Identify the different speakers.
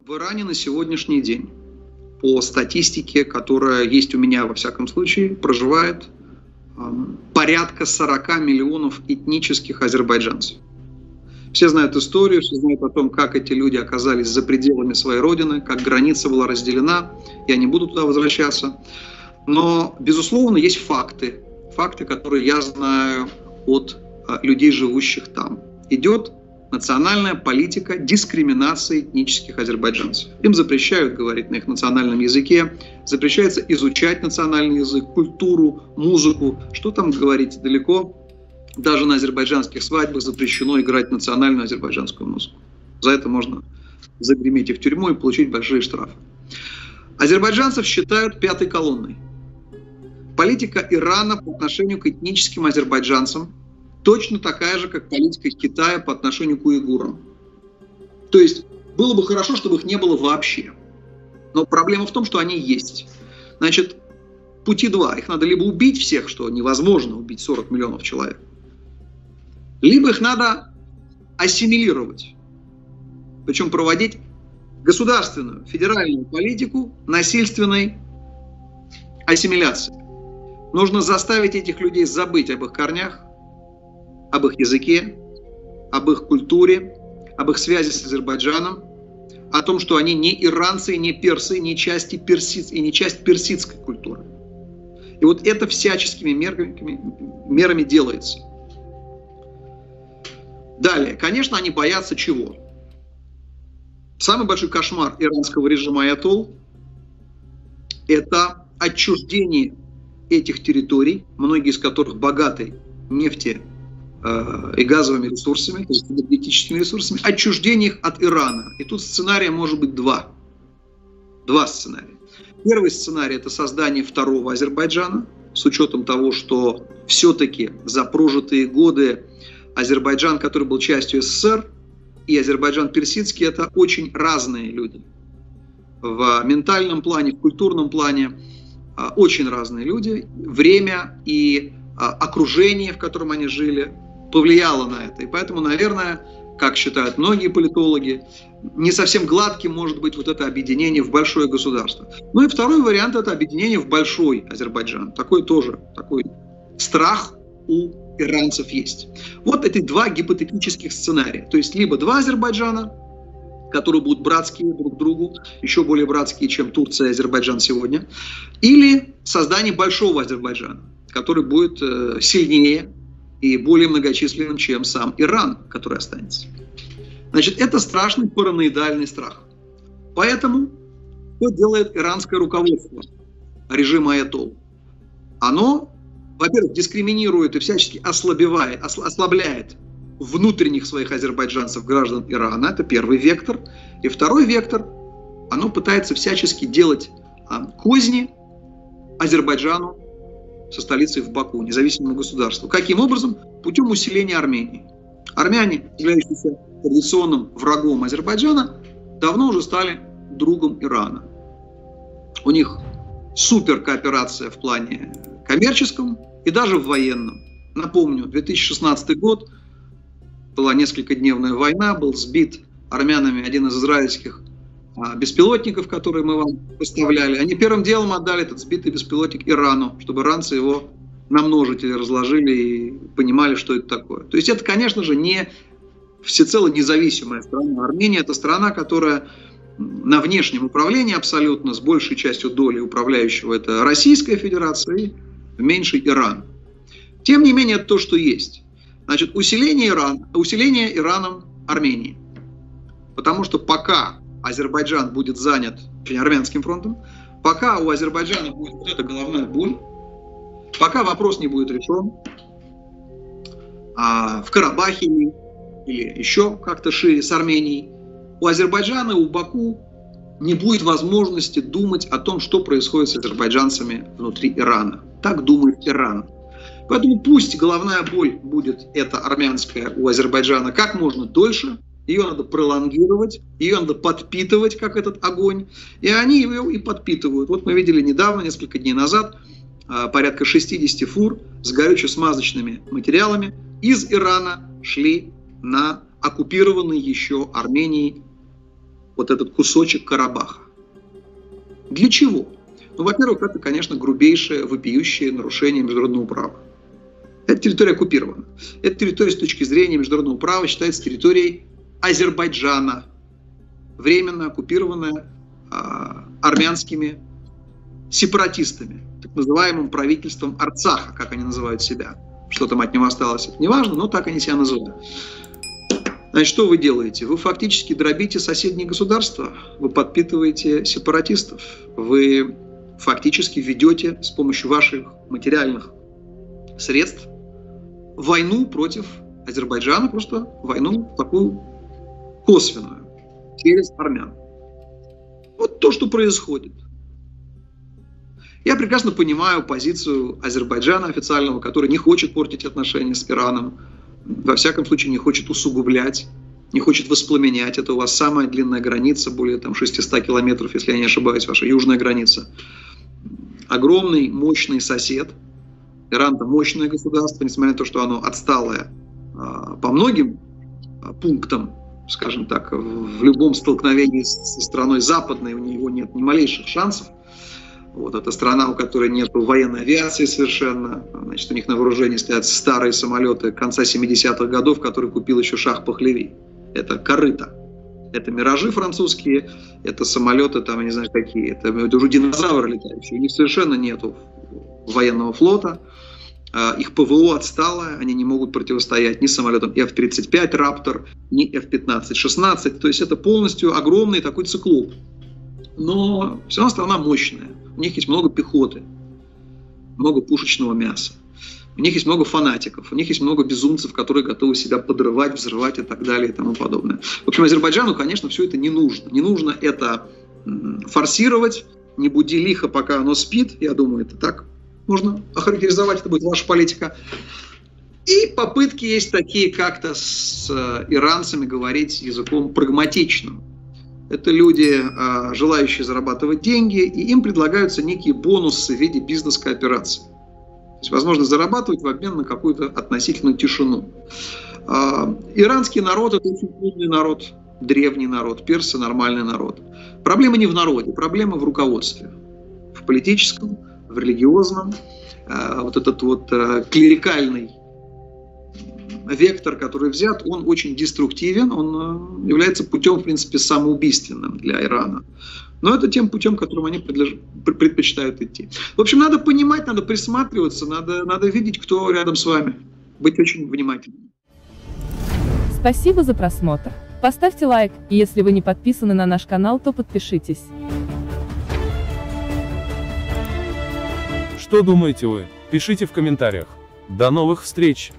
Speaker 1: В Иране на сегодняшний день, по статистике, которая есть у меня во всяком случае, проживает порядка 40 миллионов этнических азербайджанцев. Все знают историю, все знают о том, как эти люди оказались за пределами своей родины, как граница была разделена. Я не буду туда возвращаться. Но, безусловно, есть факты. Факты, которые я знаю от людей, живущих там. Идет национальная политика дискриминации этнических азербайджанцев. Им запрещают говорить на их национальном языке, запрещается изучать национальный язык, культуру, музыку. Что там говорить далеко? Даже на азербайджанских свадьбах запрещено играть национальную азербайджанскую музыку. За это можно загреметь и в тюрьму и получить большие штрафы. Азербайджанцев считают пятой колонной. Политика Ирана по отношению к этническим азербайджанцам точно такая же, как политика Китая по отношению к уйгурам. То есть было бы хорошо, чтобы их не было вообще. Но проблема в том, что они есть. Значит, пути два. Их надо либо убить всех, что невозможно убить 40 миллионов человек, либо их надо ассимилировать. Причем проводить государственную, федеральную политику насильственной ассимиляции. Нужно заставить этих людей забыть об их корнях, об их языке, об их культуре, об их связи с Азербайджаном, о том, что они не иранцы, не персы, не части персиц, и не часть персидской культуры. И вот это всяческими мерами, мерами делается. Далее, конечно, они боятся чего? Самый большой кошмар иранского режима Аятол – это отчуждение этих территорий, многие из которых богаты нефти Э, и газовыми ресурсами, то есть энергетическими ресурсами, отчуждение их от Ирана. И тут сценария может быть два. Два сценария. Первый сценарий – это создание второго Азербайджана, с учетом того, что все-таки за прожитые годы Азербайджан, который был частью СССР, и Азербайджан персидский – это очень разные люди. В ментальном плане, в культурном плане э, очень разные люди. Время и э, окружение, в котором они жили, повлияло на это. И поэтому, наверное, как считают многие политологи, не совсем гладким может быть вот это объединение в большое государство. Ну и второй вариант – это объединение в большой Азербайджан. Такой тоже, такой страх у иранцев есть. Вот эти два гипотетических сценария. То есть либо два Азербайджана, которые будут братские друг другу, еще более братские, чем Турция и Азербайджан сегодня, или создание большого Азербайджана, который будет э, сильнее, и более многочисленным, чем сам Иран, который останется. Значит, это страшный параноидальный страх. Поэтому что делает иранское руководство режима Аятол? Оно, во-первых, дискриминирует и всячески ослабевает, ослабляет внутренних своих азербайджанцев, граждан Ирана. Это первый вектор. И второй вектор, оно пытается всячески делать а, козни Азербайджану со столицей в Баку, независимому государству. Каким образом? Путем усиления Армении. Армяне, являющиеся традиционным врагом Азербайджана, давно уже стали другом Ирана. У них супер кооперация в плане коммерческом и даже в военном. Напомню, 2016 год была несколько дневная война, был сбит армянами один из израильских беспилотников, которые мы вам поставляли, они первым делом отдали этот сбитый беспилотник Ирану, чтобы иранцы его на множители разложили и понимали, что это такое. То есть это, конечно же, не всецело независимая страна. Армения – это страна, которая на внешнем управлении абсолютно с большей частью доли управляющего это Российская Федерация и меньший Иран. Тем не менее, это то, что есть. Значит, усиление, Иран, усиление Ираном Армении. Потому что пока Азербайджан будет занят армянским фронтом, пока у Азербайджана будет вот эта головная боль, пока вопрос не будет решен, а в Карабахе или еще как-то шире с Арменией, у Азербайджана, у Баку не будет возможности думать о том, что происходит с азербайджанцами внутри Ирана. Так думает Иран. Поэтому пусть головная боль будет эта армянская у Азербайджана как можно дольше – ее надо пролонгировать, ее надо подпитывать, как этот огонь. И они ее и подпитывают. Вот мы видели недавно, несколько дней назад, а, порядка 60 фур с горюче-смазочными материалами из Ирана шли на оккупированный еще Арменией вот этот кусочек Карабаха. Для чего? Ну, во-первых, это, конечно, грубейшее, вопиющее нарушение международного права. Эта территория оккупирована. Эта территория с точки зрения международного права считается территорией Азербайджана, временно оккупированная а, армянскими сепаратистами, так называемым правительством Арцаха, как они называют себя. Что там от него осталось, это не важно, но так они себя называют. Значит, что вы делаете? Вы фактически дробите соседние государства, вы подпитываете сепаратистов, вы фактически ведете с помощью ваших материальных средств войну против Азербайджана, просто войну такую косвенную, через армян. Вот то, что происходит. Я прекрасно понимаю позицию Азербайджана официального, который не хочет портить отношения с Ираном, во всяком случае не хочет усугублять, не хочет воспламенять. Это у вас самая длинная граница, более там 600 километров, если я не ошибаюсь, ваша южная граница. Огромный, мощный сосед. Иран это мощное государство, несмотря на то, что оно отсталое а, по многим а, пунктам, скажем так, в любом столкновении со страной западной у него нет ни малейших шансов. Вот, это страна, у которой нет военной авиации совершенно. Значит, у них на вооружении стоят старые самолеты конца 70-х годов, которые купил еще Шах Пахлеви. Это корыто. Это миражи французские, это самолеты там, я не знаю какие, это, это уже динозавры летающие. У них совершенно нету военного флота. А, их ПВО отстало, они не могут противостоять ни самолетам F-35 Raptor, ни F-15-16. То есть это полностью огромный такой циклоп. Но все равно страна мощная. У них есть много пехоты, много пушечного мяса. У них есть много фанатиков, у них есть много безумцев, которые готовы себя подрывать, взрывать и так далее и тому подобное. В общем, Азербайджану, конечно, все это не нужно. Не нужно это форсировать, не буди лихо, пока оно спит. Я думаю, это так можно охарактеризовать, это будет ваша политика. И попытки есть такие как-то с э, иранцами говорить языком прагматичным. Это люди, а, желающие зарабатывать деньги, и им предлагаются некие бонусы в виде бизнес-кооперации. То есть возможно зарабатывать в обмен на какую-то относительную тишину. А, иранский народ – это очень трудный народ, древний народ, персы – нормальный народ. Проблема не в народе, проблема в руководстве. В политическом, в религиозном. А, вот этот вот клерикальный вектор, который взят, он очень деструктивен, он э, является путем, в принципе, самоубийственным для Ирана. Но это тем путем, которым они предпочитают идти. В общем, надо понимать, надо присматриваться, надо, надо видеть, кто рядом с вами. Быть очень внимательным.
Speaker 2: Спасибо за просмотр. Поставьте лайк, и если вы не подписаны на наш канал, то подпишитесь.
Speaker 3: Что думаете вы? Пишите в комментариях. До новых встреч!